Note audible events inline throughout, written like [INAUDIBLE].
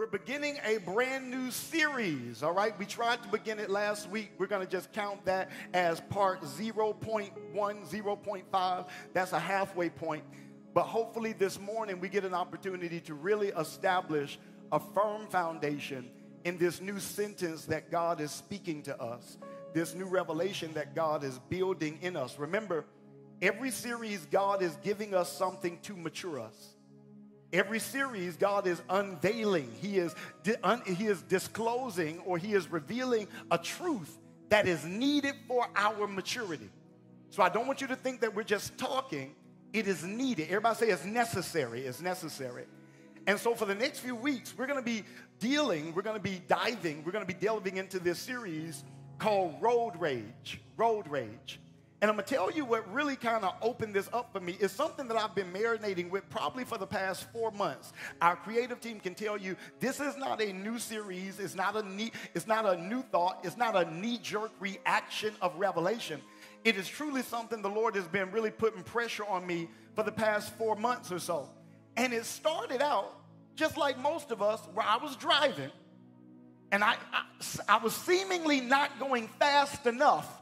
We're beginning a brand new series, all right? We tried to begin it last week. We're going to just count that as part 0.1, 0.5. That's a halfway point. But hopefully, this morning, we get an opportunity to really establish a firm foundation in this new sentence that God is speaking to us, this new revelation that God is building in us. Remember, every series, God is giving us something to mature us. Every series, God is unveiling, He is, un, he is disclosing or He is revealing a truth that is needed for our maturity. So I don't want you to think that we're just talking, it is needed. Everybody say it's necessary, it's necessary. And so for the next few weeks, we're gonna be dealing, we're gonna be diving, we're gonna be delving into this series called Road Rage. Road Rage. And I'm gonna tell you what really kind of opened this up for me is something that I've been marinating with probably for the past four months. Our creative team can tell you this is not a new series, it's not a knee, it's not a new thought, it's not a knee-jerk reaction of revelation. It is truly something the Lord has been really putting pressure on me for the past four months or so. And it started out just like most of us, where I was driving, and I, I, I was seemingly not going fast enough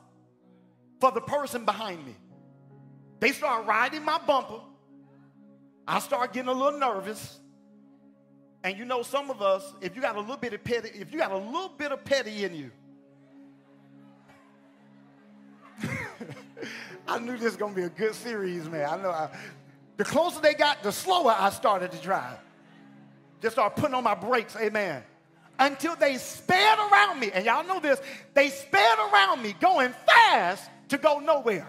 for the person behind me. They start riding my bumper. I start getting a little nervous. And you know, some of us, if you got a little bit of petty, if you got a little bit of petty in you, [LAUGHS] I knew this was gonna be a good series, man. I know. I, the closer they got, the slower I started to drive. Just start putting on my brakes, amen. Until they sped around me, and y'all know this, they sped around me going fast to go nowhere.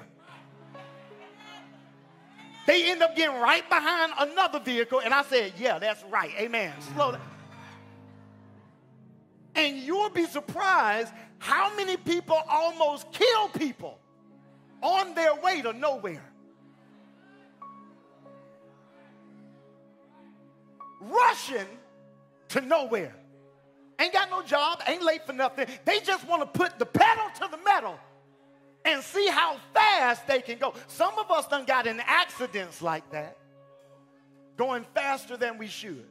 They end up getting right behind another vehicle, and I said, Yeah, that's right. Amen. Slow down. And you'll be surprised how many people almost kill people on their way to nowhere. Rushing to nowhere. Ain't got no job, ain't late for nothing. They just want to put the pedal to the metal and see how fast they can go. Some of us done got in accidents like that, going faster than we should.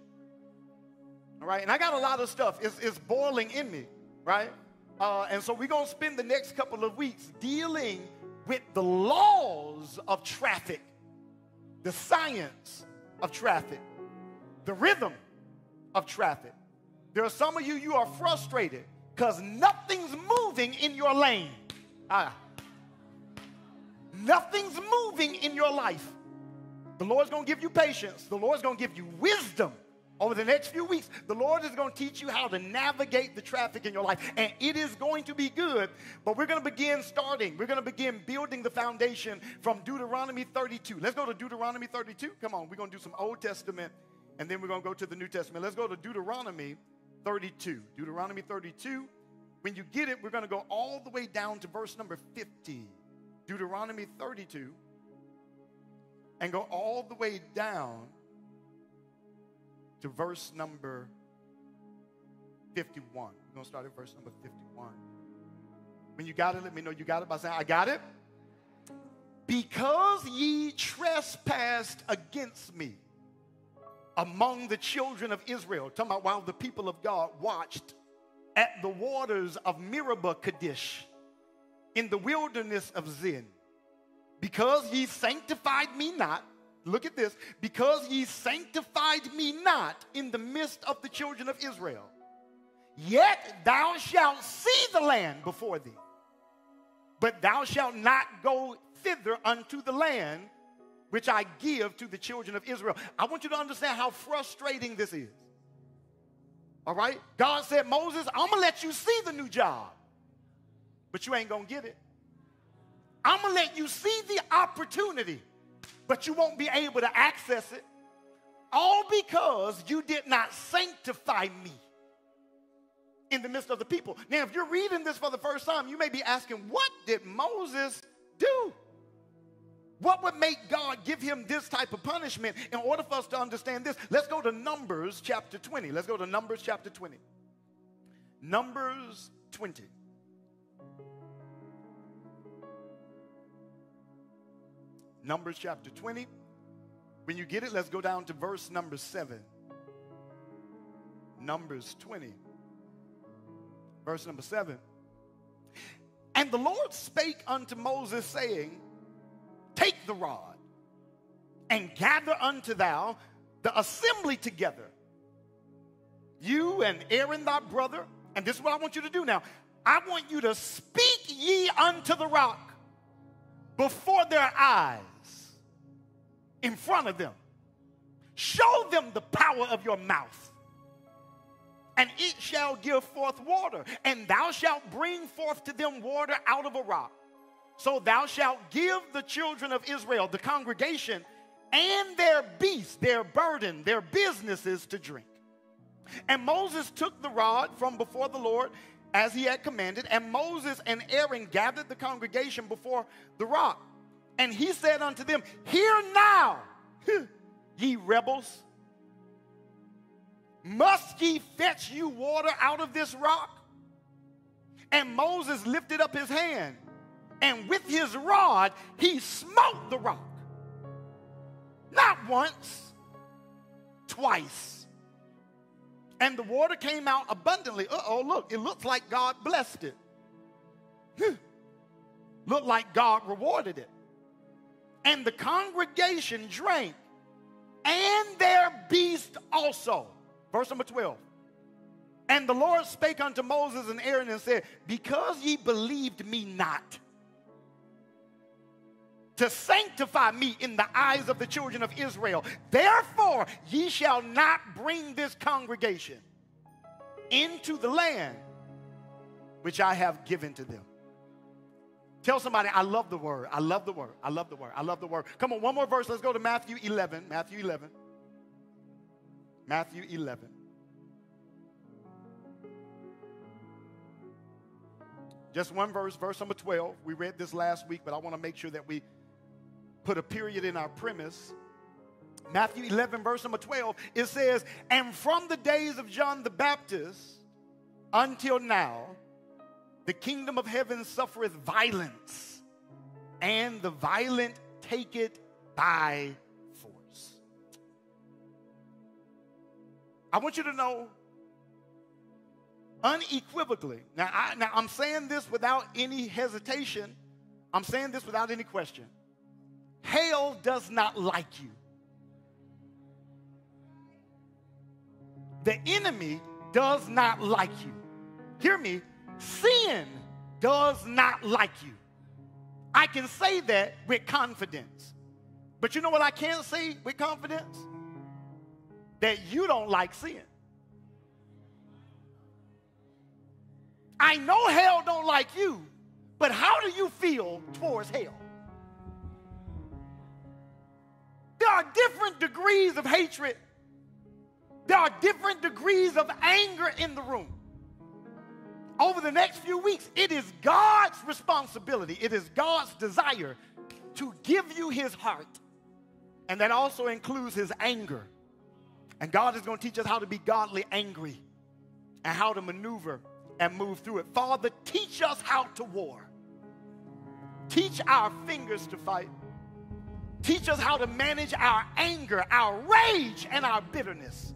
All right, and I got a lot of stuff. It's, it's boiling in me, right? Uh, and so we're going to spend the next couple of weeks dealing with the laws of traffic, the science of traffic, the rhythm of traffic. There are some of you, you are frustrated because nothing's moving in your lane. Ah. Nothing's moving in your life. The Lord's going to give you patience. The Lord's going to give you wisdom over the next few weeks. The Lord is going to teach you how to navigate the traffic in your life. And it is going to be good. But we're going to begin starting. We're going to begin building the foundation from Deuteronomy 32. Let's go to Deuteronomy 32. Come on. We're going to do some Old Testament and then we're going to go to the New Testament. Let's go to Deuteronomy 32. Deuteronomy 32. When you get it, we're going to go all the way down to verse number 50. Deuteronomy 32 and go all the way down to verse number 51. We're going to start at verse number 51. When you got it, let me know you got it by saying, I got it. Because ye trespassed against me among the children of Israel, talking about while the people of God watched at the waters of Meribah Kadesh in the wilderness of Zin. Because ye sanctified me not, look at this, because ye sanctified me not in the midst of the children of Israel, yet thou shalt see the land before thee, but thou shalt not go thither unto the land which I give to the children of Israel. I want you to understand how frustrating this is. All right? God said, Moses, I'm going to let you see the new job but you ain't gonna get it. I'm gonna let you see the opportunity, but you won't be able to access it. All because you did not sanctify me in the midst of the people. Now, if you're reading this for the first time, you may be asking, what did Moses do? What would make God give him this type of punishment in order for us to understand this? Let's go to Numbers chapter 20. Let's go to Numbers chapter 20. Numbers 20. Numbers chapter 20. When you get it, let's go down to verse number 7. Numbers 20, verse number 7. And the Lord spake unto Moses, saying, Take the rod and gather unto thou the assembly together. You and Aaron thy brother, and this is what I want you to do now. I want you to speak ye unto the rock before their eyes, in front of them. Show them the power of your mouth. And it shall give forth water, and thou shalt bring forth to them water out of a rock. So thou shalt give the children of Israel, the congregation, and their beasts, their burden, their businesses to drink. And Moses took the rod from before the Lord as he had commanded, and Moses and Aaron gathered the congregation before the rock. And he said unto them, Hear now, [LAUGHS] ye rebels, must ye fetch you water out of this rock? And Moses lifted up his hand, and with his rod he smote the rock. Not once, twice. And the water came out abundantly. Uh oh, look, it looks like God blessed it. [LAUGHS] Looked like God rewarded it. And the congregation drank, and their beast also. Verse number 12. And the Lord spake unto Moses and Aaron and said, Because ye believed me not, to sanctify me in the eyes of the children of Israel. Therefore, ye shall not bring this congregation into the land which I have given to them. Tell somebody, I love the word. I love the word. I love the word. I love the word. Come on, one more verse. Let's go to Matthew 11. Matthew 11. Matthew 11. Just one verse, verse number 12. We read this last week, but I want to make sure that we put a period in our premise. Matthew 11, verse number 12, it says, And from the days of John the Baptist until now, the kingdom of heaven suffereth violence, and the violent take it by force. I want you to know unequivocally. Now, I, now I'm saying this without any hesitation. I'm saying this without any question. Hell does not like you. The enemy does not like you. Hear me. Sin does not like you. I can say that with confidence. But you know what I can't say with confidence? That you don't like sin. I know hell don't like you, but how do you feel towards hell? There are different degrees of hatred. There are different degrees of anger in the room. Over the next few weeks, it is God's responsibility, it is God's desire to give you his heart. And that also includes his anger. And God is going to teach us how to be godly angry and how to maneuver and move through it. Father, teach us how to war. Teach our fingers to fight. Teach us how to manage our anger, our rage, and our bitterness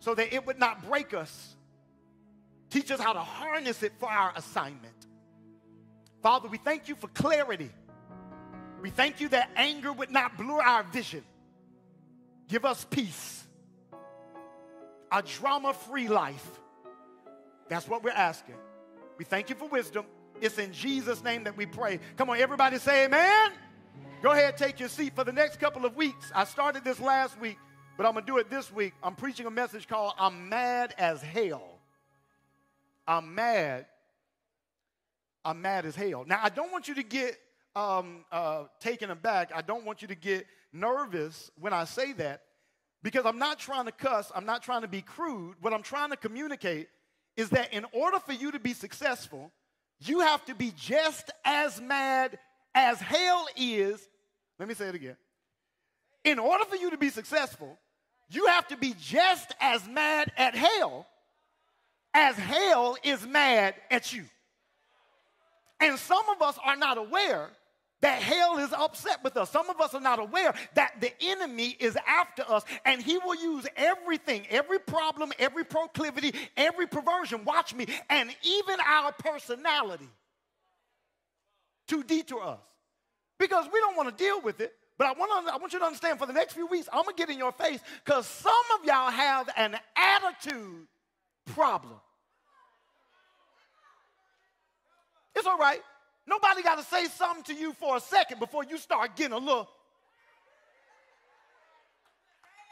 so that it would not break us. Teach us how to harness it for our assignment. Father, we thank you for clarity. We thank you that anger would not blur our vision. Give us peace, a drama free life. That's what we're asking. We thank you for wisdom. It's in Jesus' name that we pray. Come on, everybody say amen. Go ahead, take your seat for the next couple of weeks. I started this last week, but I'm going to do it this week. I'm preaching a message called I'm Mad as Hell. I'm mad. I'm mad as hell. Now, I don't want you to get um, uh, taken aback. I don't want you to get nervous when I say that because I'm not trying to cuss. I'm not trying to be crude. What I'm trying to communicate is that in order for you to be successful, you have to be just as mad as hell is, let me say it again. In order for you to be successful, you have to be just as mad at hell as hell is mad at you. And some of us are not aware that hell is upset with us. Some of us are not aware that the enemy is after us and he will use everything, every problem, every proclivity, every perversion, watch me, and even our personality to detour us. Because we don't want to deal with it. But I want, to, I want you to understand for the next few weeks, I'm going to get in your face because some of y'all have an attitude problem. It's all right. Nobody got to say something to you for a second before you start getting a look.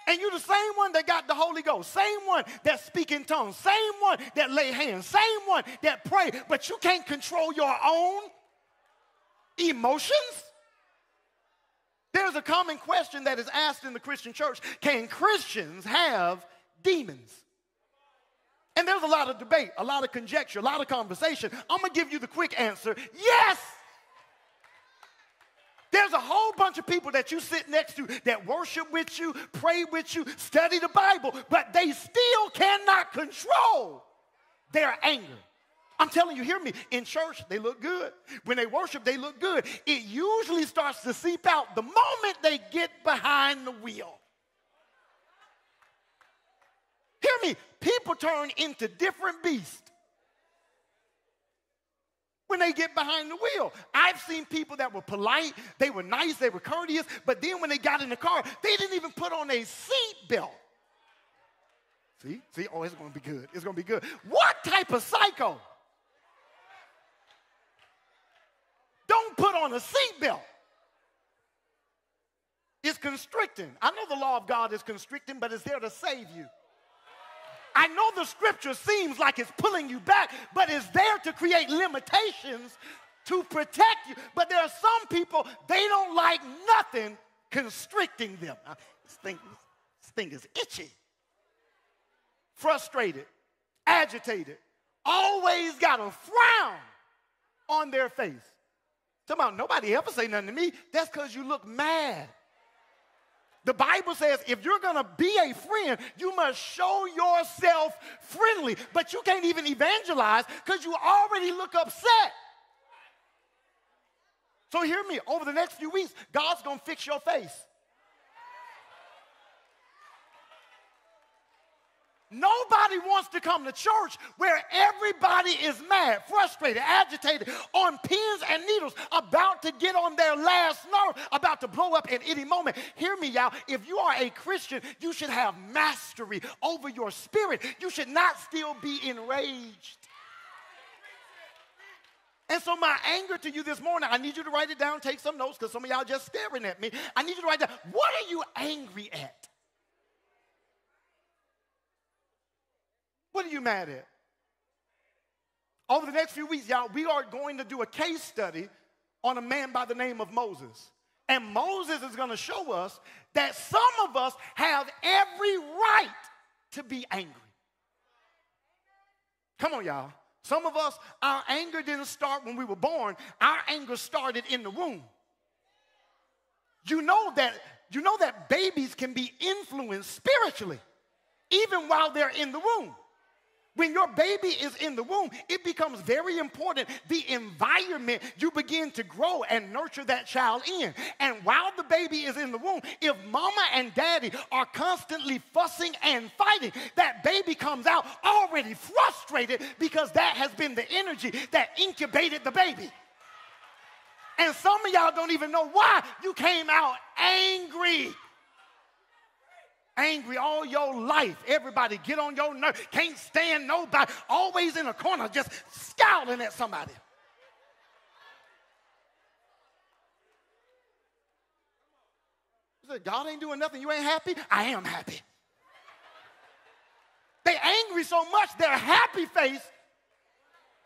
And you're the same one that got the Holy Ghost, same one that speak in tongues, same one that lay hands, same one that pray, but you can't control your own emotions. There's a common question that is asked in the Christian church Can Christians have demons? And there's a lot of debate, a lot of conjecture, a lot of conversation. I'm gonna give you the quick answer yes. There's a whole bunch of people that you sit next to that worship with you, pray with you, study the Bible, but they still cannot control their anger. I'm telling you, hear me. In church, they look good. When they worship, they look good. It usually starts to seep out the moment they get behind the wheel. Hear me. People turn into different beasts when they get behind the wheel. I've seen people that were polite, they were nice, they were courteous, but then when they got in the car, they didn't even put on a seat belt. See? See? Oh, it's going to be good. It's going to be good. What type of psycho? Don't put on a seatbelt. It's constricting. I know the law of God is constricting, but it's there to save you. I know the scripture seems like it's pulling you back, but it's there to create limitations to protect you. But there are some people, they don't like nothing constricting them. This thing, this thing is itchy, frustrated, agitated, always got a frown on their face. About nobody ever say nothing to me. That's because you look mad. The Bible says if you're going to be a friend, you must show yourself friendly. But you can't even evangelize because you already look upset. So hear me, over the next few weeks, God's going to fix your face. Nobody wants to come to church where everybody is mad, frustrated, agitated, on pins and needles, about to get on their last nerve, about to blow up at any moment. Hear me, y'all. If you are a Christian, you should have mastery over your spirit. You should not still be enraged. And so, my anger to you this morning, I need you to write it down, take some notes, because some of y'all just staring at me. I need you to write down what are you angry at? What are you mad at? Over the next few weeks, y'all, we are going to do a case study on a man by the name of Moses. And Moses is going to show us that some of us have every right to be angry. Come on, y'all. Some of us, our anger didn't start when we were born. Our anger started in the womb. You know that you know that babies can be influenced spiritually even while they're in the womb. When your baby is in the womb, it becomes very important the environment you begin to grow and nurture that child in. And while the baby is in the womb, if mama and daddy are constantly fussing and fighting, that baby comes out already frustrated because that has been the energy that incubated the baby. And some of y'all don't even know why you came out angry angry all your life. Everybody get on your nerve. Can't stand nobody. Always in a corner just scowling at somebody. God ain't doing nothing. You ain't happy? I am happy. They angry so much, their happy face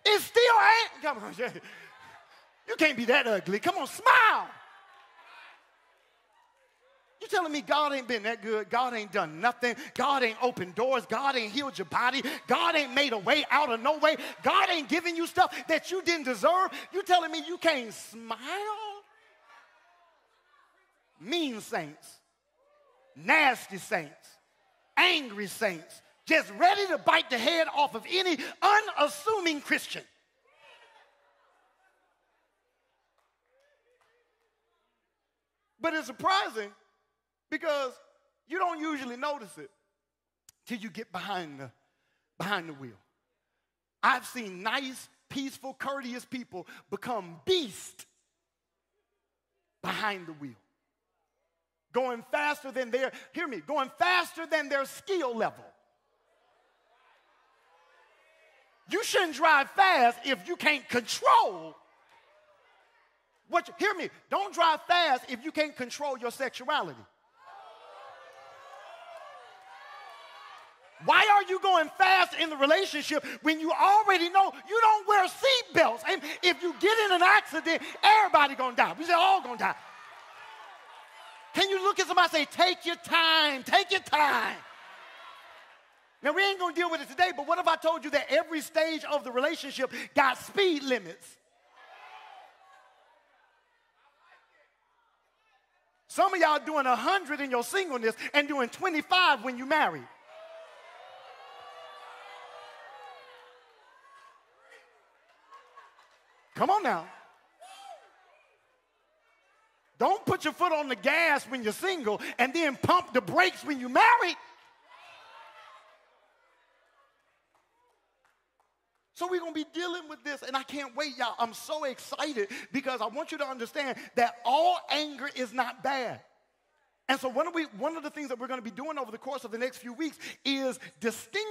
is still angry. Come on, [LAUGHS] you can't be that ugly. Come on, smile. You telling me God ain't been that good? God ain't done nothing. God ain't opened doors. God ain't healed your body. God ain't made a way out of no way. God ain't giving you stuff that you didn't deserve. You telling me you can't smile? Mean saints, nasty saints, angry saints, just ready to bite the head off of any unassuming Christian. But it's surprising because you don't usually notice it till you get behind the, behind the wheel. I've seen nice, peaceful, courteous people become beasts behind the wheel. Going faster than their, hear me, going faster than their skill level. You shouldn't drive fast if you can't control what you, hear me, don't drive fast if you can't control your sexuality. Why are you going fast in the relationship when you already know you don't wear seatbelts? And if you get in an accident, everybody gonna die. We say all gonna die. Can you look at somebody and say, take your time, take your time? Now we ain't gonna deal with it today, but what if I told you that every stage of the relationship got speed limits? Some of y'all doing 100 in your singleness and doing 25 when you marry. Come on now. Don't put your foot on the gas when you're single and then pump the brakes when you're married. So we're going to be dealing with this, and I can't wait, y'all. I'm so excited because I want you to understand that all anger is not bad. And so one of, we, one of the things that we're going to be doing over the course of the next few weeks is distinguishing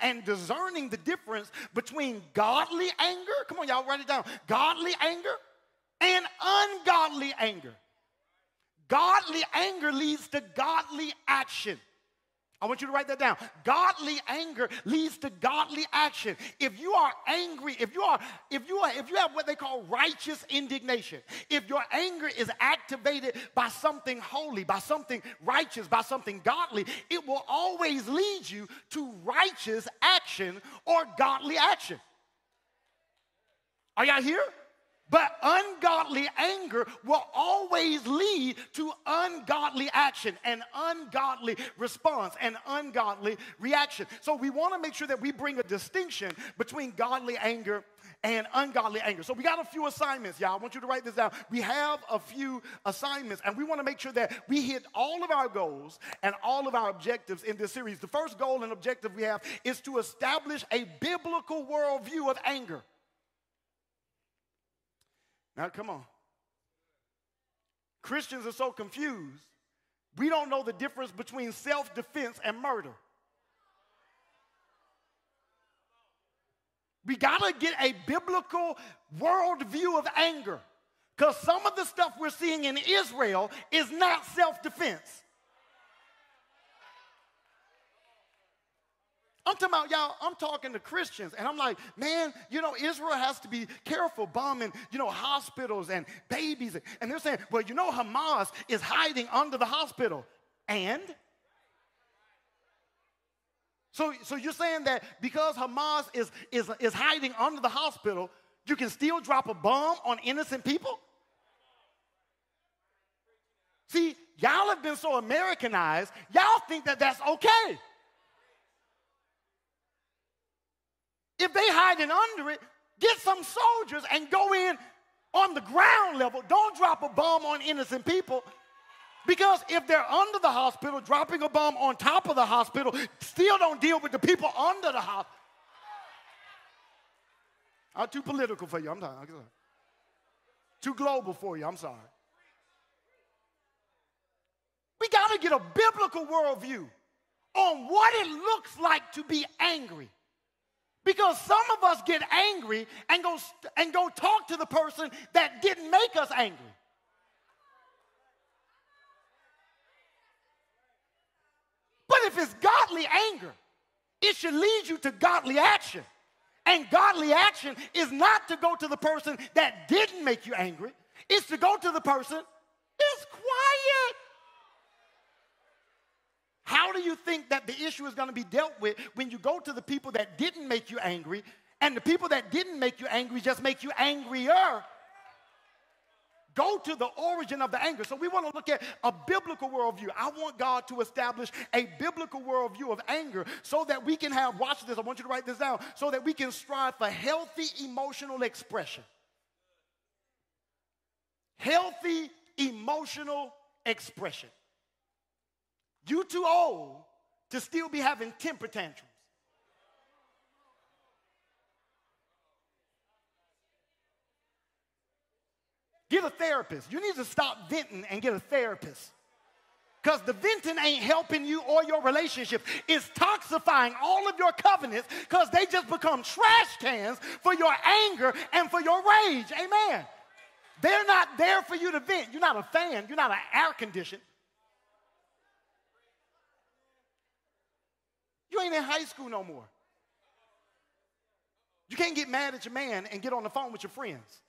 and discerning the difference between godly anger, come on, y'all, write it down, godly anger and ungodly anger. Godly anger leads to godly action. I want you to write that down. Godly anger leads to godly action. If you are angry, if you are, if you are, if you have what they call righteous indignation, if your anger is activated by something holy, by something righteous, by something godly, it will always lead you to righteous action or godly action. Are y'all here? But ungodly anger will always lead to ungodly action, and ungodly response, and ungodly reaction. So we want to make sure that we bring a distinction between godly anger and ungodly anger. So we got a few assignments, y'all. I want you to write this down. We have a few assignments, and we want to make sure that we hit all of our goals and all of our objectives in this series. The first goal and objective we have is to establish a biblical worldview of anger. Now, come on. Christians are so confused, we don't know the difference between self defense and murder. We got to get a biblical worldview of anger because some of the stuff we're seeing in Israel is not self defense. I'm talking about y'all, I'm talking to Christians, and I'm like, man, you know, Israel has to be careful bombing, you know, hospitals and babies. And they're saying, well, you know, Hamas is hiding under the hospital. And? So, so you're saying that because Hamas is, is, is hiding under the hospital, you can still drop a bomb on innocent people? See, y'all have been so Americanized, y'all think that that's okay. If they hiding under it, get some soldiers and go in on the ground level. Don't drop a bomb on innocent people. Because if they're under the hospital, dropping a bomb on top of the hospital still don't deal with the people under the hospital. I'm too political for you. I'm sorry. Too global for you. I'm sorry. We got to get a biblical worldview on what it looks like to be angry. Because some of us get angry and go, and go talk to the person that didn't make us angry. But if it's godly anger, it should lead you to godly action. And godly action is not to go to the person that didn't make you angry, it's to go to the person that's quiet. How do you think that the issue is going to be dealt with when you go to the people that didn't make you angry and the people that didn't make you angry just make you angrier? Go to the origin of the anger. So we want to look at a biblical worldview. I want God to establish a biblical worldview of anger so that we can have, watch this, I want you to write this down, so that we can strive for healthy emotional expression. Healthy emotional expression. You too old to still be having temper tantrums. Get a therapist. You need to stop venting and get a therapist. Because the venting ain't helping you or your relationship. It's toxifying all of your covenants because they just become trash cans for your anger and for your rage. Amen. They're not there for you to vent. You're not a fan, you're not an air condition. You ain't in high school no more. You can't get mad at your man and get on the phone with your friends.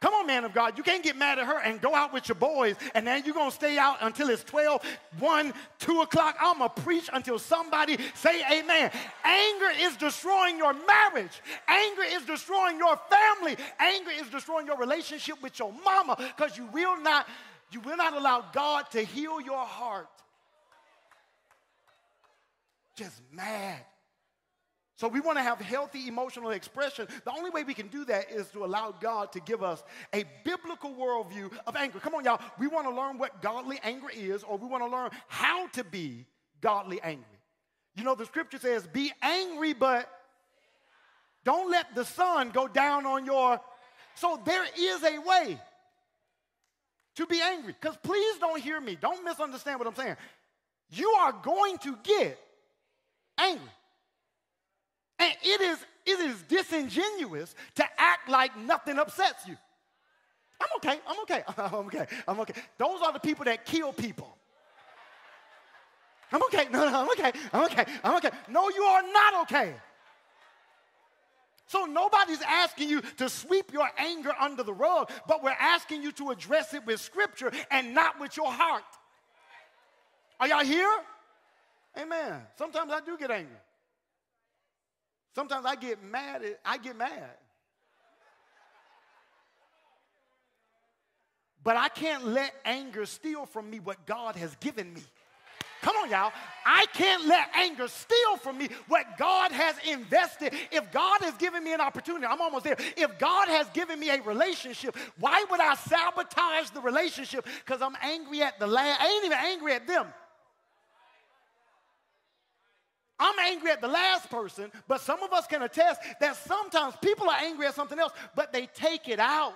Come on, man of God. You can't get mad at her and go out with your boys and then you're going to stay out until it's 12, 1, 2 o'clock. I'm going to preach until somebody say amen. Anger is destroying your marriage. Anger is destroying your family. Anger is destroying your relationship with your mama because you will not you will not allow God to heal your heart. Just mad. So we want to have healthy emotional expression. The only way we can do that is to allow God to give us a biblical worldview of anger. Come on, y'all. We want to learn what godly anger is, or we want to learn how to be godly angry. You know, the scripture says, be angry, but don't let the sun go down on your. So there is a way to be angry. Because please don't hear me. Don't misunderstand what I'm saying. You are going to get angry. And it is, it is disingenuous to act like nothing upsets you. I'm okay, I'm okay, [LAUGHS] I'm okay, I'm okay. Those are the people that kill people. I'm okay, [LAUGHS] no, no, I'm okay, I'm okay, I'm okay. No, you are not okay. So nobody's asking you to sweep your anger under the rug, but we're asking you to address it with scripture and not with your heart. Are y'all here? Amen. Sometimes I do get angry. Sometimes I get mad. At, I get mad. But I can't let anger steal from me what God has given me. Come on, y'all. I can't let anger steal from me what God has invested. If God has given me an opportunity, I'm almost there. If God has given me a relationship, why would I sabotage the relationship because I'm angry at the last? I ain't even angry at them. I'm angry at the last person, but some of us can attest that sometimes people are angry at something else, but they take it out.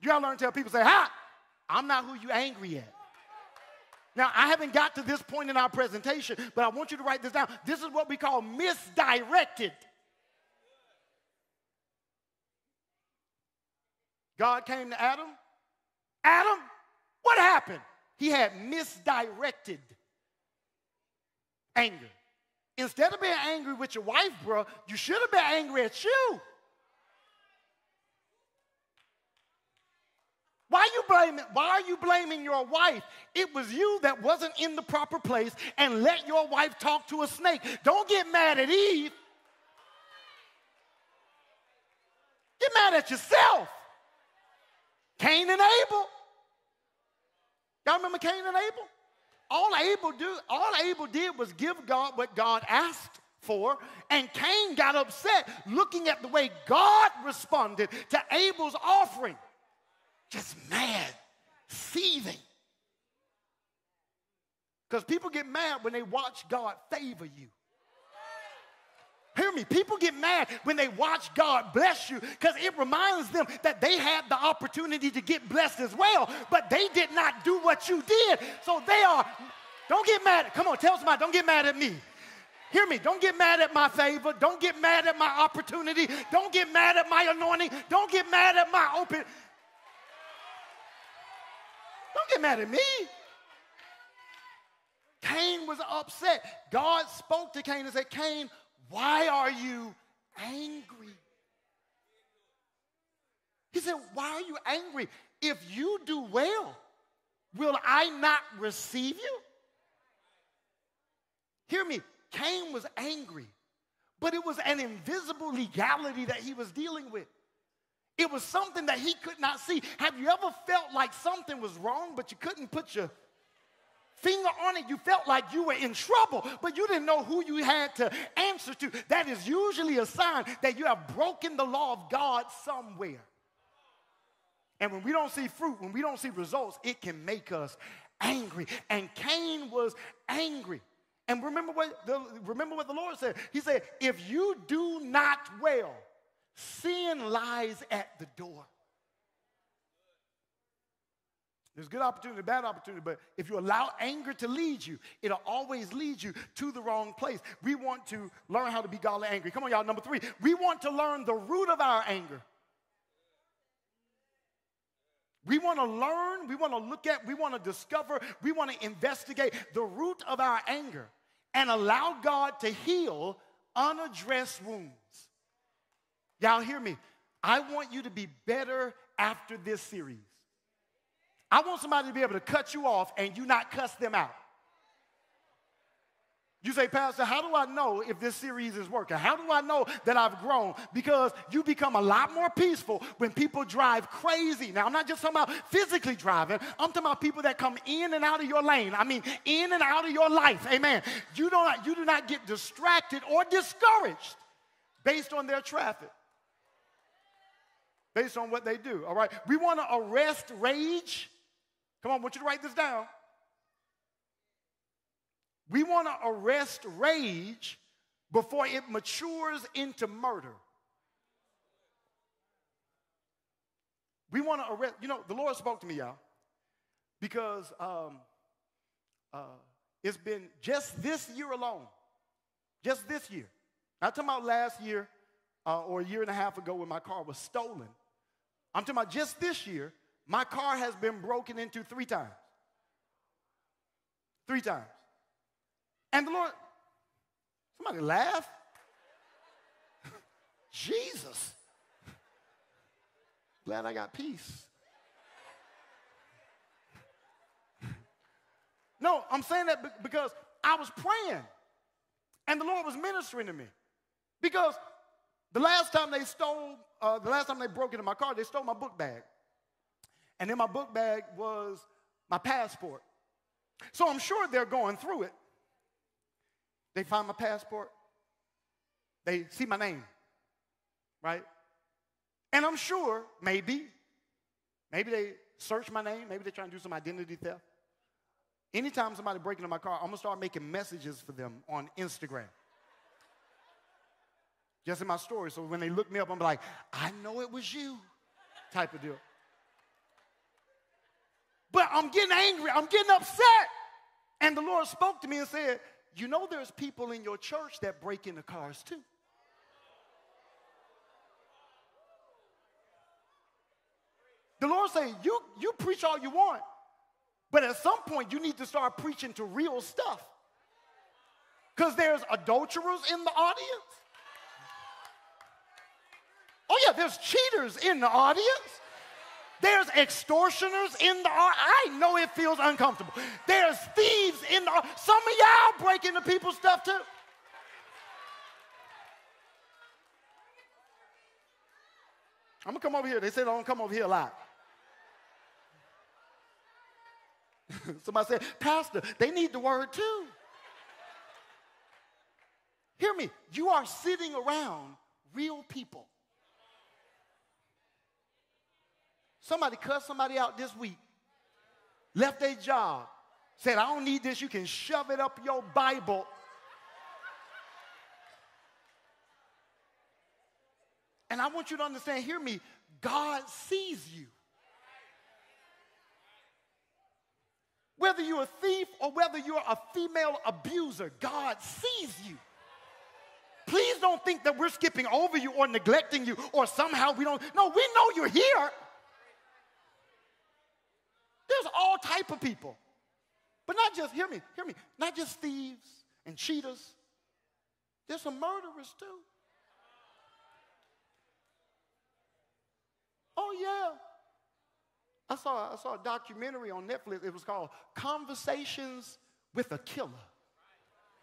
You gotta learn to tell people, say, hi, I'm not who you're angry at. Now, I haven't got to this point in our presentation, but I want you to write this down. This is what we call misdirected. God came to Adam. Adam, what happened? He had misdirected anger. Instead of being angry with your wife, bro, you should have been angry at you. Why you blaming, why are you blaming your wife? It was you that wasn't in the proper place and let your wife talk to a snake. Don't get mad at Eve. Get mad at yourself. Cain and Abel. Y'all remember Cain and Abel? All Abel do, all Abel did was give God what God asked for, and Cain got upset looking at the way God responded to Abel's offering. Just mad, seething. Because people get mad when they watch God favor you. Hear me. People get mad when they watch God bless you because it reminds them that they had the opportunity to get blessed as well, but they did not do what you did. So they are, don't get mad. Come on, tell somebody, don't get mad at me. Hear me. Don't get mad at my favor. Don't get mad at my opportunity. Don't get mad at my anointing. Don't get mad at my open. Don't get mad at me. Cain was upset. God spoke to Cain and said, Cain, why are you angry? He said, Why are you angry? If you do well, will I not receive you? Hear me, Cain was angry, but it was an invisible legality that he was dealing with. It was something that he could not see. Have you ever felt like something was wrong, but you couldn't put your finger on it, you felt like you were in trouble, but you didn't know who you had to answer to. That is usually a sign that you have broken the law of God somewhere. And when we don't see fruit, when we don't see results, it can make us angry. And Cain was angry. And remember what the, remember what the Lord said? He said, if you do not well, sin lies at the door. There's good opportunity, bad opportunity, but if you allow anger to lead you, it'll always lead you to the wrong place. We want to learn how to be godly angry. Come on, y'all. Number three, we want to learn the root of our anger. We want to learn, we want to look at, we want to discover, we want to investigate the root of our anger and allow God to heal unaddressed wounds. Y'all hear me? I want you to be better after this series. I want somebody to be able to cut you off and you not cuss them out. You say, Pastor, how do I know if this series is working? How do I know that I've grown? Because you become a lot more peaceful when people drive crazy. Now, I'm not just talking about physically driving, I'm talking about people that come in and out of your lane. I mean, in and out of your life. Amen. You, don't, you do not get distracted or discouraged based on their traffic, based on what they do. All right. We want to arrest rage. Come on, I want you to write this down. We want to arrest rage before it matures into murder. We want to arrest, you know, the Lord spoke to me, y'all, because um, uh, it's been just this year alone, just this year. Not talking about last year uh, or a year and a half ago when my car was stolen. I'm talking about just this year, my car has been broken into three times. Three times. And the Lord, somebody laugh. [LAUGHS] Jesus. Glad I got peace. No, I'm saying that because I was praying and the Lord was ministering to me. Because the last time they stole, uh, the last time they broke into my car, they stole my book bag. And in my book bag was my passport. So I'm sure they're going through it. They find my passport. They see my name, right? And I'm sure, maybe, maybe they search my name. Maybe they're trying to do some identity theft. Anytime somebody breaks into my car, I'm gonna start making messages for them on Instagram. Just in my story. So when they look me up, I'm like, I know it was you, type of deal. But I'm getting angry, I'm getting upset. And the Lord spoke to me and said, you know, there's people in your church that break into cars too. The Lord said, you, you preach all you want, but at some point you need to start preaching to real stuff. Because there's adulterers in the audience. Oh, yeah, there's cheaters in the audience. There's extortioners in the. I know it feels uncomfortable. There's thieves in the. Some of y'all break into people's stuff too. I'm gonna come over here. They said I don't come over here a lot. [LAUGHS] Somebody said, Pastor, they need the word too. Hear me. You are sitting around real people. Somebody cussed somebody out this week, left their job, said, I don't need this. You can shove it up your Bible. And I want you to understand, hear me, God sees you. Whether you're a thief or whether you're a female abuser, God sees you. Please don't think that we're skipping over you or neglecting you or somehow we don't. No, we know you're here. There's all type of people. But not just, hear me, hear me, not just thieves and cheaters. There's some murderers too. Oh yeah. I saw, I saw a documentary on Netflix. It was called Conversations with a Killer.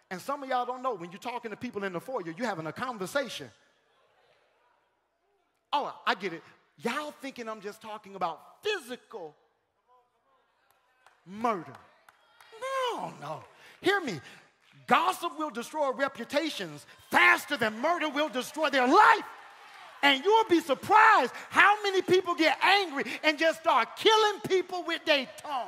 And some of y'all don't know when you're talking to people in the foyer, you're having a conversation. Oh, I get it. Y'all thinking I'm just talking about physical murder. No, no. Hear me. Gossip will destroy reputations faster than murder will destroy their life. And you'll be surprised how many people get angry and just start killing people with their tongue.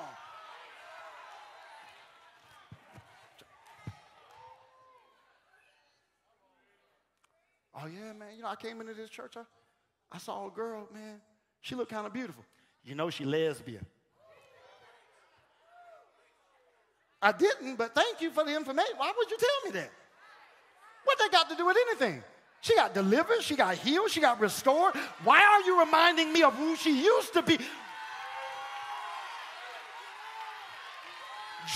Oh, yeah, man. You know, I came into this church. I, I saw a girl, man. She looked kind of beautiful. You know, she lesbian. I didn't, but thank you for the information. Why would you tell me that? What they got to do with anything? She got delivered, she got healed, she got restored. Why are you reminding me of who she used to be?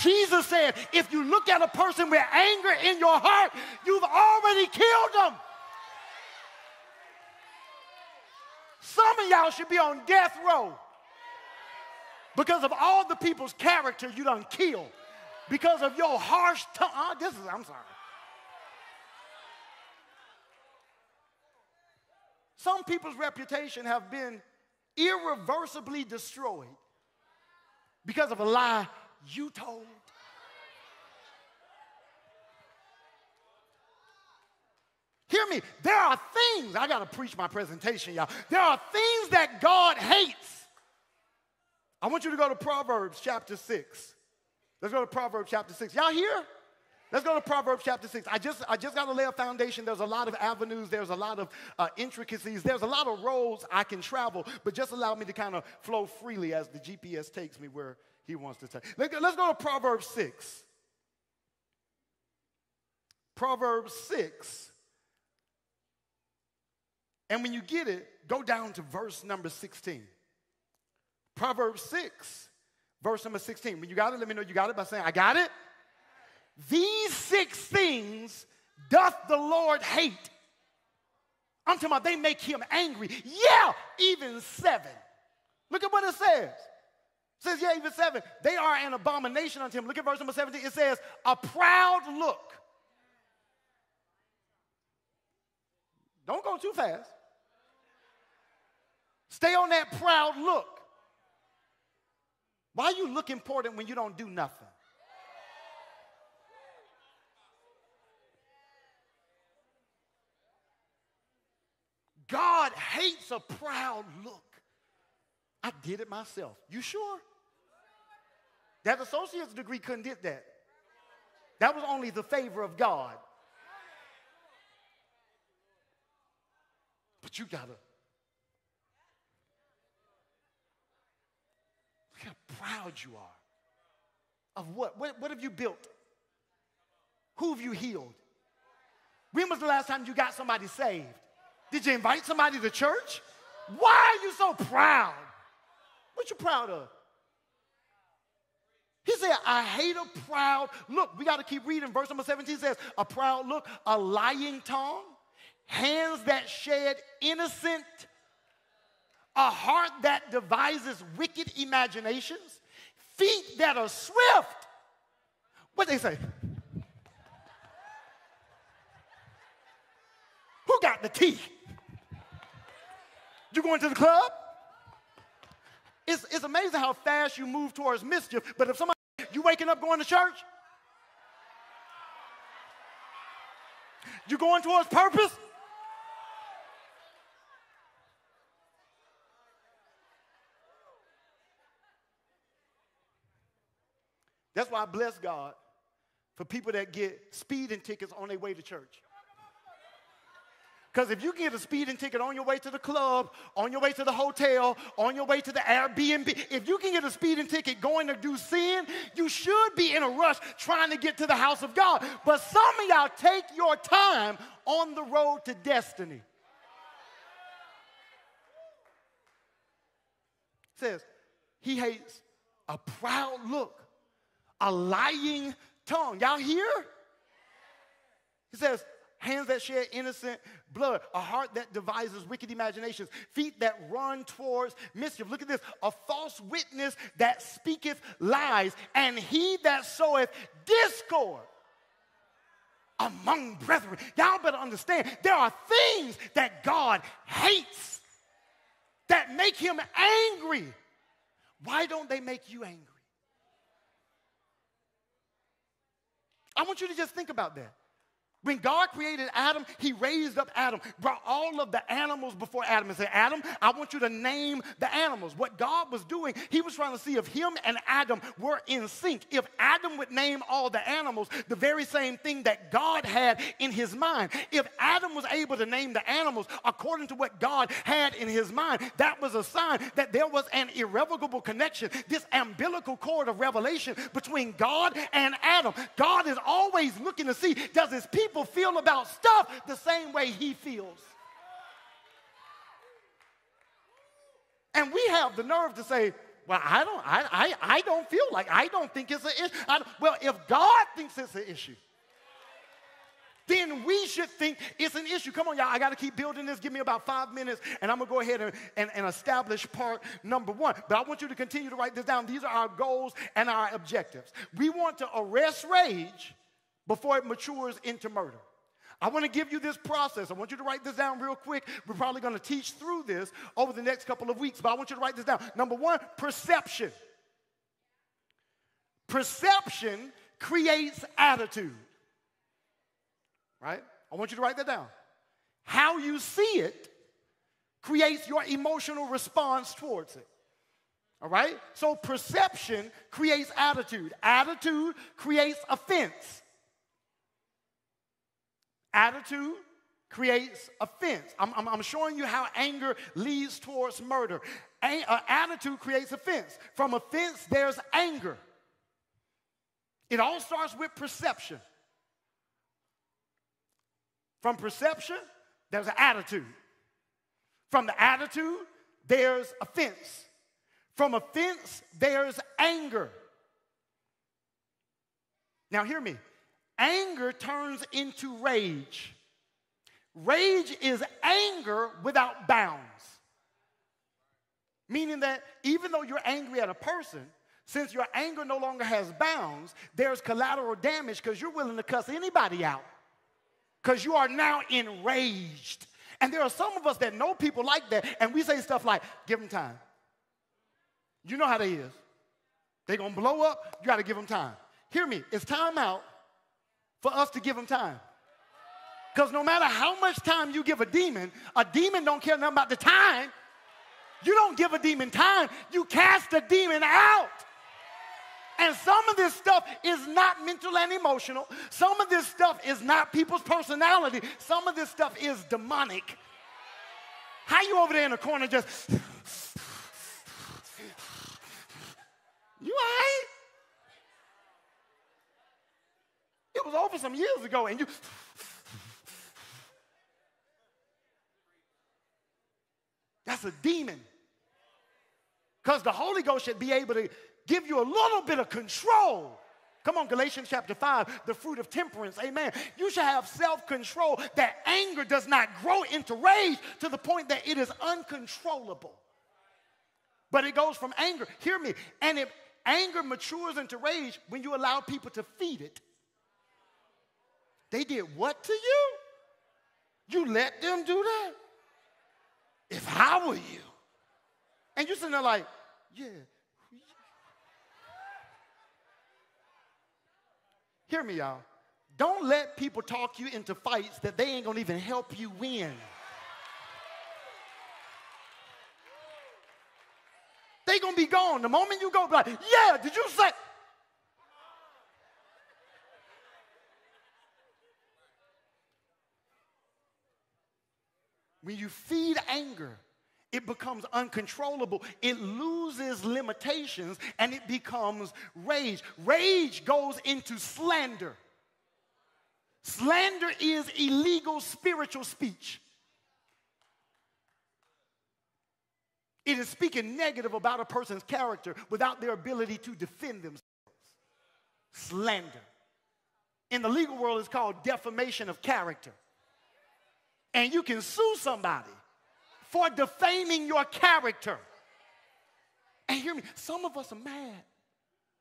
Jesus said, if you look at a person with anger in your heart, you've already killed them. Some of y'all should be on death row because of all the people's character you done killed because of your harsh tongue. Oh, ah, this is, I'm sorry. Some people's reputation have been irreversibly destroyed because of a lie you told. Hear me. There are things, I got to preach my presentation, y'all. There are things that God hates. I want you to go to Proverbs chapter 6. Let's go to Proverbs chapter 6. Y'all here? Let's go to Proverbs chapter 6. I just, I just got to lay a foundation. There's a lot of avenues, there's a lot of uh, intricacies, there's a lot of roads I can travel, but just allow me to kind of flow freely as the GPS takes me where he wants to take. Let's go to Proverbs 6. Proverbs 6. And when you get it, go down to verse number 16. Proverbs 6 Verse number 16. When you got it, let me know you got it by saying, I got it. These six things doth the Lord hate. I'm talking about they make him angry. Yeah, even seven. Look at what it says. It says, yeah, even seven. They are an abomination unto him. Look at verse number 17. It says, a proud look. Don't go too fast. Stay on that proud look. Why you look important when you don't do nothing? God hates a proud look. I did it myself. You sure? That associate's degree couldn't did that. That was only the favor of God. But you gotta Look how proud you are. Of what? What, what have you built? Who have you healed? When was the last time you got somebody saved? Did you invite somebody to church? Why are you so proud? What you proud of? He said, I hate a proud look. We got to keep reading. Verse number 17 says, A proud look, a lying tongue, hands that shed innocent a heart that devises wicked imaginations, feet that are swift. What they say? Who got the key? You going to the club? It's, it's amazing how fast you move towards mischief, but if somebody, you waking up going to church? You going towards purpose? That's why I bless God for people that get speeding tickets on their way to church. Because if you get a speeding ticket on your way to the club, on your way to the hotel, on your way to the Airbnb, if you can get a speeding ticket going to do sin, you should be in a rush trying to get to the house of God. But some of y'all take your time on the road to destiny. It says, he hates a proud look a lying tongue. Y'all hear? He says, hands that shed innocent blood, a heart that devises wicked imaginations, feet that run towards mischief. Look at this a false witness that speaketh lies, and he that soweth discord among brethren. Y'all better understand there are things that God hates that make him angry. Why don't they make you angry? I want you to just think about that. When God created Adam, he raised up Adam, brought all of the animals before Adam and said, Adam, I want you to name the animals. What God was doing, he was trying to see if him and Adam were in sync. If Adam would name all the animals, the very same thing that God had in his mind. If Adam was able to name the animals according to what God had in his mind, that was a sign that there was an irrevocable connection, this umbilical cord of revelation between God and Adam. God is always looking to see, does his people people feel about stuff the same way he feels. And we have the nerve to say, well, I don't, I, I, I don't feel like, I don't think it's an issue. Well, if God thinks it's an issue, then we should think it's an issue. Come on, y'all, I got to keep building this. Give me about five minutes, and I'm going to go ahead and, and, and, establish part number one. But I want you to continue to write this down. These are our goals and our objectives. We want to arrest rage before it matures into murder. I want to give you this process. I want you to write this down real quick. We're probably going to teach through this over the next couple of weeks, but I want you to write this down. Number one, perception. Perception creates attitude. Right? I want you to write that down. How you see it creates your emotional response towards it. All right? So perception creates attitude. Attitude creates offense. Attitude creates offense. I'm, I'm, I'm, showing you how anger leads towards murder. A, uh, attitude creates offense. From offense, there's anger. It all starts with perception. From perception, there's an attitude. From the attitude, there's offense. From offense, there's anger. Now, hear me. Anger turns into rage. Rage is anger without bounds. Meaning that even though you're angry at a person, since your anger no longer has bounds, there's collateral damage because you're willing to cuss anybody out because you are now enraged. And there are some of us that know people like that, and we say stuff like, give them time. You know how they is. They're going to blow up, you got to give them time. Hear me, it's time out for us to give them time. Because no matter how much time you give a demon, a demon don't care nothing about the time. You don't give a demon time, you cast a demon out. And some of this stuff is not mental and emotional. Some of this stuff is not people's personality. Some of this stuff is demonic. How you over there in the corner just [LAUGHS] You all right? It was over some years ago, and you. That's a demon. Because the Holy Ghost should be able to give you a little bit of control. Come on, Galatians chapter 5, the fruit of temperance. Amen. You should have self control that anger does not grow into rage to the point that it is uncontrollable. But it goes from anger, hear me, and if anger matures into rage when you allow people to feed it. They did what to you? You let them do that? If I were you. And you're sitting there like, yeah. Hear me, y'all. Don't let people talk you into fights that they ain't gonna even help you win. They gonna be gone. The moment you go, like, yeah, did you say? When you feed anger, it becomes uncontrollable. It loses limitations and it becomes rage. Rage goes into slander. Slander is illegal spiritual speech. It is speaking negative about a person's character without their ability to defend themselves. Slander. In the legal world, it's called defamation of character and you can sue somebody for defaming your character. And hear me, some of us are mad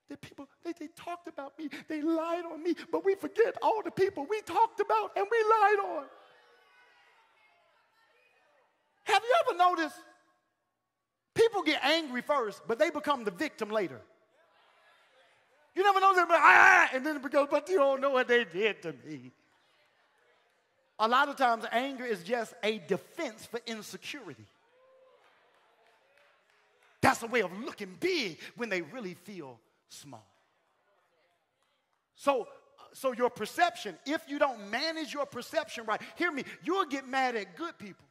that people, they, they talked about me, they lied on me, but we forget all the people we talked about and we lied on. Have you ever noticed people get angry first, but they become the victim later? You never know them, ah, and then it goes, but you don't know what they did to me. A lot of times anger is just a defense for insecurity. That's a way of looking big when they really feel small. So, so your perception, if you don't manage your perception right, hear me, you'll get mad at good people.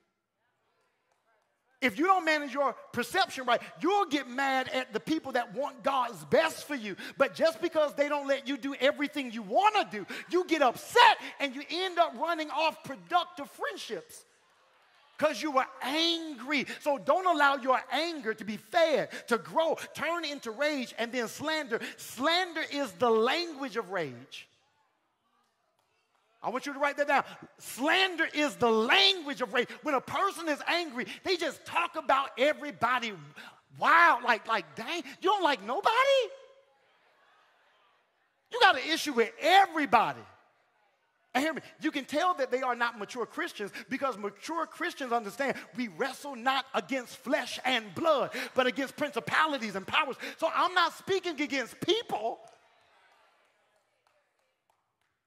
If you don't manage your perception right, you'll get mad at the people that want God's best for you. But just because they don't let you do everything you want to do, you get upset and you end up running off productive friendships because you were angry. So don't allow your anger to be fed, to grow, turn into rage, and then slander. Slander is the language of rage. I want you to write that down. Slander is the language of rage. When a person is angry, they just talk about everybody wild, like, like, dang, you don't like nobody? You got an issue with everybody. And hear me, you can tell that they are not mature Christians because mature Christians understand we wrestle not against flesh and blood, but against principalities and powers. So I'm not speaking against people.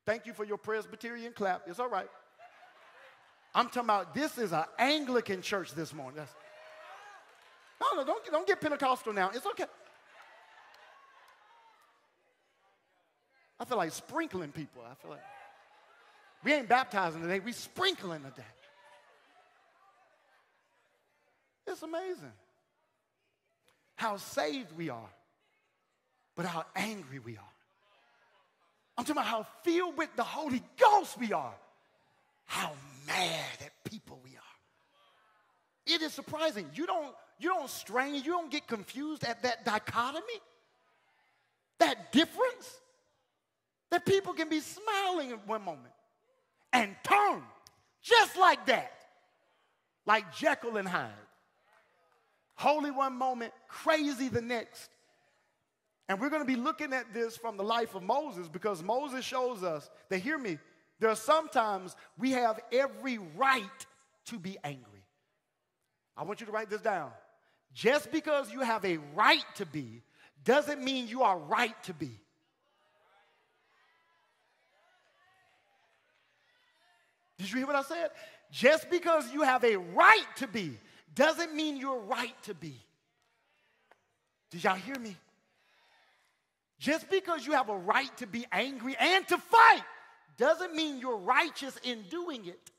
Thank you for your Presbyterian clap. It's all right. I'm talking about this is an Anglican church this morning. That's, no, no, don't, don't get Pentecostal now. It's okay. I feel like sprinkling people. I feel like. We ain't baptizing today, we sprinkling today. It's amazing how saved we are, but how angry we are. I'm talking about how filled with the Holy Ghost we are, how mad at people we are. It is surprising. You don't, you don't strain, you don't get confused at that dichotomy, that difference, that people can be smiling in one moment and turn just like that, like Jekyll and Hyde. Holy one moment, crazy the next. And we're going to be looking at this from the life of Moses because Moses shows us that, hear me, there are sometimes we have every right to be angry. I want you to write this down. Just because you have a right to be doesn't mean you are right to be. Did you hear what I said? Just because you have a right to be doesn't mean you're right to be. Did y'all hear me? Just because you have a right to be angry and to fight doesn't mean you're righteous in doing it.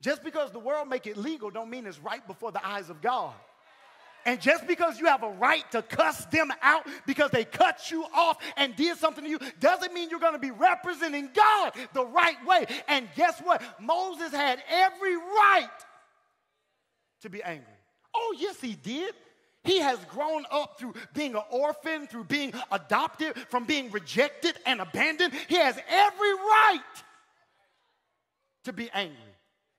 Just because the world make it legal don't mean it's right before the eyes of God. And just because you have a right to cuss them out because they cut you off and did something to you doesn't mean you're going to be representing God the right way. And guess what? Moses had every right to be angry. Oh, yes, he did. He has grown up through being an orphan, through being adopted, from being rejected and abandoned. He has every right to be angry.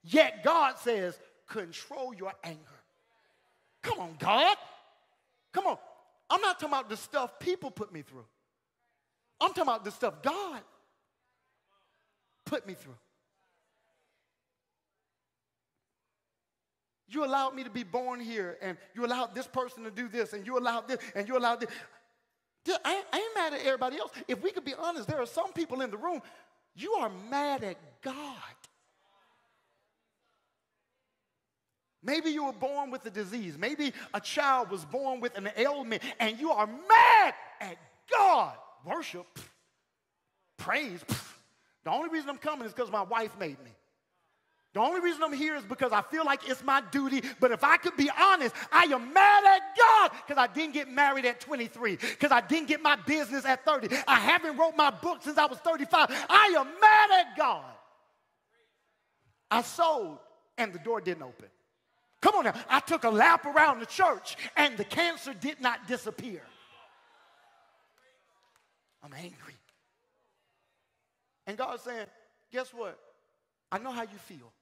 Yet God says, control your anger. Come on, God. Come on. I'm not talking about the stuff people put me through. I'm talking about the stuff God put me through. You allowed me to be born here, and you allowed this person to do this, and you allowed this, and you allowed this. I ain't mad at everybody else. If we could be honest, there are some people in the room, you are mad at God. Maybe you were born with a disease. Maybe a child was born with an ailment and you are mad at God. Worship, praise. The only reason I'm coming is because my wife made me. The only reason I'm here is because I feel like it's my duty. But if I could be honest, I am mad at God because I didn't get married at 23, because I didn't get my business at 30. I haven't wrote my book since I was 35. I am mad at God. I sold and the door didn't open. Come on now. I took a lap around the church and the cancer did not disappear. I'm angry. And God's saying, guess what? I know how you feel.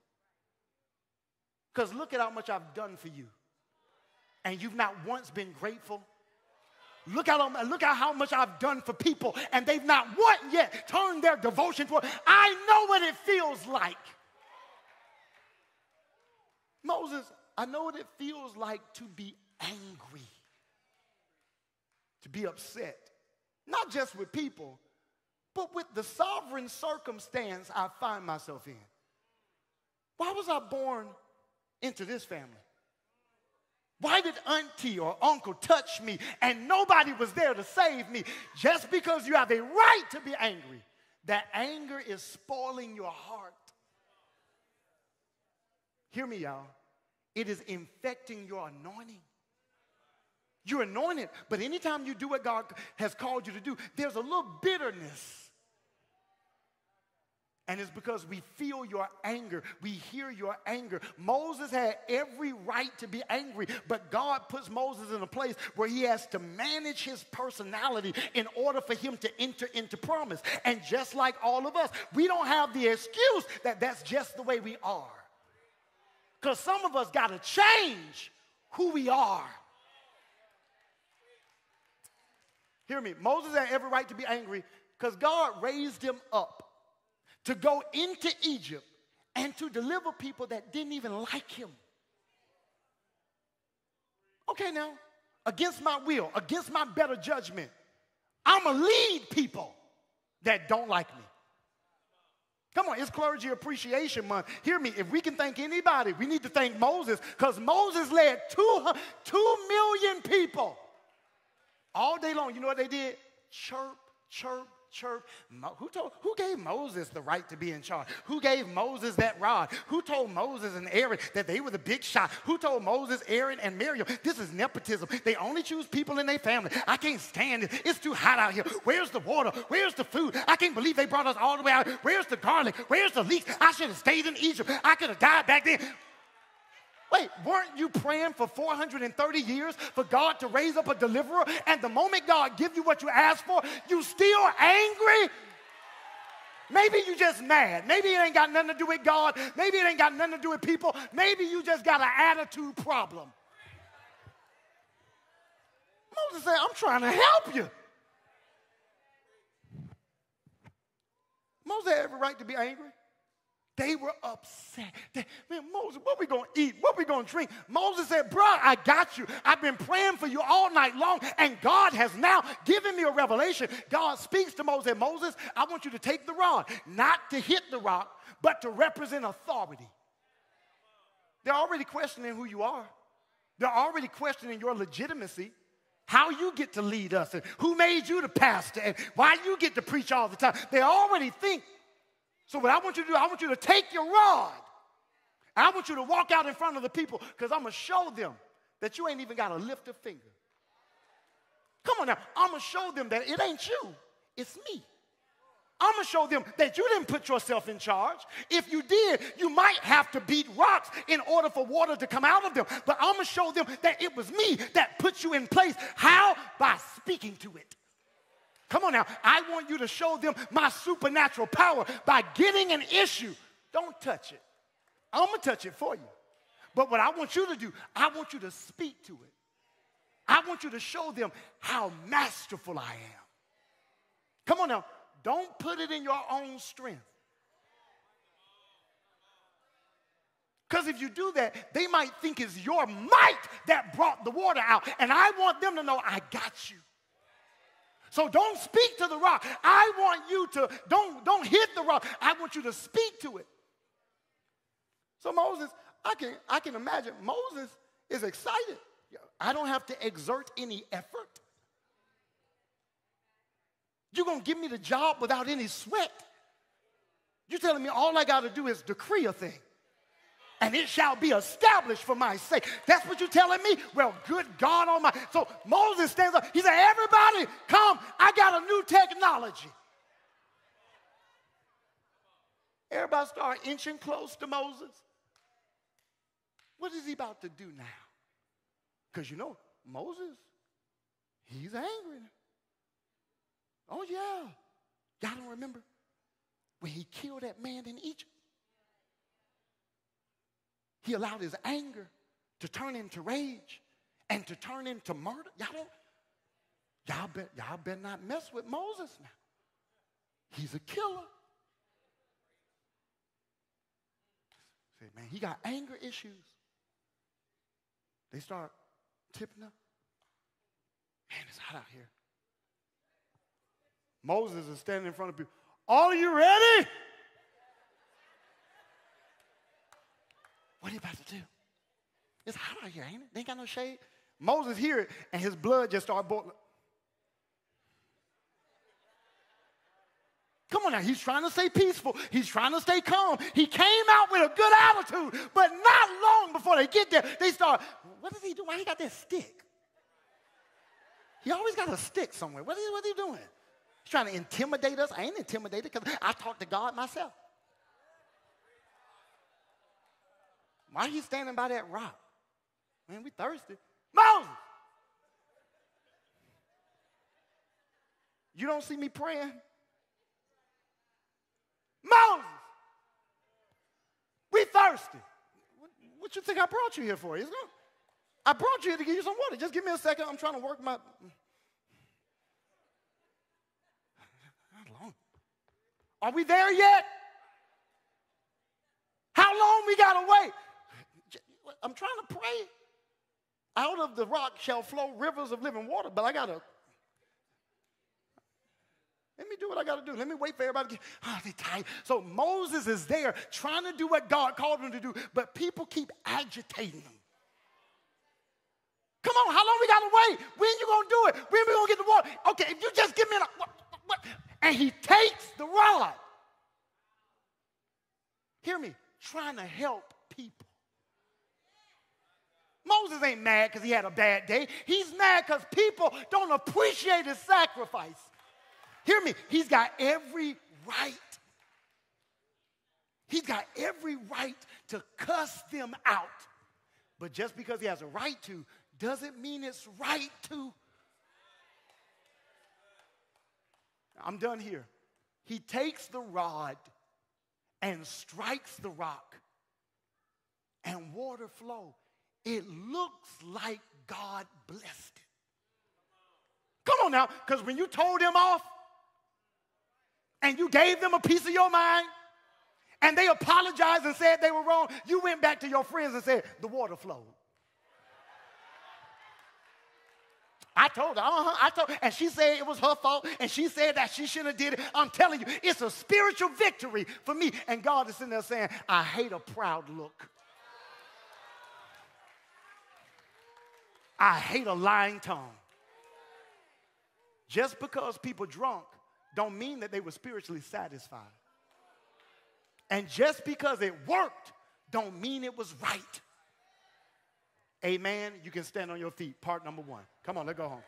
Because look at how much I've done for you. And you've not once been grateful. Look at, look at how much I've done for people, and they've not once yet turned their devotion toward. I know what it feels like. Moses, I know what it feels like to be angry, to be upset, not just with people, but with the sovereign circumstance I find myself in. Why was I born into this family? Why did auntie or uncle touch me and nobody was there to save me? Just because you have a right to be angry, that anger is spoiling your heart. Hear me, y'all. It is infecting your anointing. You're anointed, but anytime you do what God has called you to do, there's a little bitterness and it's because we feel your anger. We hear your anger. Moses had every right to be angry, but God puts Moses in a place where he has to manage his personality in order for him to enter into promise. And just like all of us, we don't have the excuse that that's just the way we are. Because some of us got to change who we are. Hear me. Moses had every right to be angry because God raised him up to go into Egypt and to deliver people that didn't even like him. Okay, now, against my will, against my better judgment, I'm going to lead people that don't like me. Come on, it's Clergy Appreciation Month. Hear me, if we can thank anybody, we need to thank Moses because Moses led two, two million people all day long. You know what they did? Chirp, chirp, chirp. Who, told, who gave Moses the right to be in charge? Who gave Moses that rod? Who told Moses and Aaron that they were the big shot? Who told Moses, Aaron, and Miriam, this is nepotism. They only choose people in their family. I can't stand it. It's too hot out here. Where's the water? Where's the food? I can't believe they brought us all the way out. Where's the garlic? Where's the leeks? I should have stayed in Egypt. I could have died back then. Wait, weren't you praying for 430 years for God to raise up a deliverer? And the moment God give you what you asked for, you still angry? Maybe you just mad. Maybe it ain't got nothing to do with God. Maybe it ain't got nothing to do with people. Maybe you just got an attitude problem. Moses said, I'm trying to help you. Moses had every right to be angry. They were upset. They, man, Moses, what we gonna eat? What we gonna drink? Moses said, bro, I got you. I've been praying for you all night long, and God has now given me a revelation. God speaks to Moses, Moses, I want you to take the rod, not to hit the rock, but to represent authority. They're already questioning who you are. They're already questioning your legitimacy how you get to lead us and who made you the pastor and why you get to preach all the time. They already think so, what I want you to do, I want you to take your rod. I want you to walk out in front of the people because I'm going to show them that you ain't even got to lift a finger. Come on now. I'm going to show them that it ain't you, it's me. I'm going to show them that you didn't put yourself in charge. If you did, you might have to beat rocks in order for water to come out of them. But I'm going to show them that it was me that put you in place. How? By speaking to it. Come on now. I want you to show them my supernatural power by getting an issue. Don't touch it. I'm going to touch it for you. But what I want you to do, I want you to speak to it. I want you to show them how masterful I am. Come on now. Don't put it in your own strength. Because if you do that, they might think it's your might that brought the water out. And I want them to know I got you. So don't speak to the rock. I want you to, don't, don't hit the rock. I want you to speak to it. So Moses, I can, I can imagine Moses is excited. I don't have to exert any effort. You're going to give me the job without any sweat. You're telling me all I got to do is decree a thing and it shall be established for my sake. That's what you're telling me? Well, good God Almighty. So Moses stands up. He said, Everybody, come. I got a new technology. Everybody start inching close to Moses. What is he about to do now? Because you know, Moses, he's angry. Oh, yeah. Y'all don't remember when he killed that man in Egypt? He allowed his anger to turn into rage and to turn into murder. Y'all don't, y'all, bet, y'all better not mess with Moses now. He's a killer. Say, man, he got anger issues. They start tipping up. Man, it's hot out here. Moses is standing in front of people. Are you ready? What are you about to do? It's hot out here, ain't it? They ain't got no shade. Moses hear it, and his blood just start boiling. Come on now, he's trying to stay peaceful. He's trying to stay calm. He came out with a good attitude, but not long before they get there, they start, what is he doing? Why he got that stick? He always got a stick somewhere. What is, what is he doing? He's trying to intimidate us. I ain't intimidated because I talk to God myself. Why are you standing by that rock? Man, we thirsty. Moses! You don't see me praying? Moses! We thirsty. What, what you think I brought you here for? Good. I brought you here to give you some water. Just give me a second. I'm trying to work my. How long? Are we there yet? How long we gotta wait? I'm trying to pray. Out of the rock shall flow rivers of living water, but I gotta let me do what I got to do. Let me wait for everybody to get, [SIGHS] oh, they tired. So Moses is there trying to do what God called him to do, but people keep agitating him. Come on, how long we got to wait? When you going to do it? When we going to get the water? Okay, if you just give me a, what, what? And he takes the rod. Hear me, trying to help people. Moses ain't mad because he had a bad day. He's mad because people don't appreciate his sacrifice. Hear me, he's got every right. He's got every right to cuss them out. But just because he has a right to doesn't mean it's right to. I'm done here. He takes the rod and strikes the rock, and water flow. It looks like God blessed it. Come on now, because when you told them off, and you gave them a piece of your mind and they apologized and said they were wrong, you went back to your friends and said, the water flowed. I told her, uh-huh, I told, and she said it was her fault, and she said that she shouldn't have did it. I'm telling you, it's a spiritual victory for me. And God is sitting there saying, I hate a proud look. I hate a lying tongue. Just because people drunk don't mean that they were spiritually satisfied. And just because it worked don't mean it was right. Amen. You can stand on your feet. Part number one. Come on, let's go home.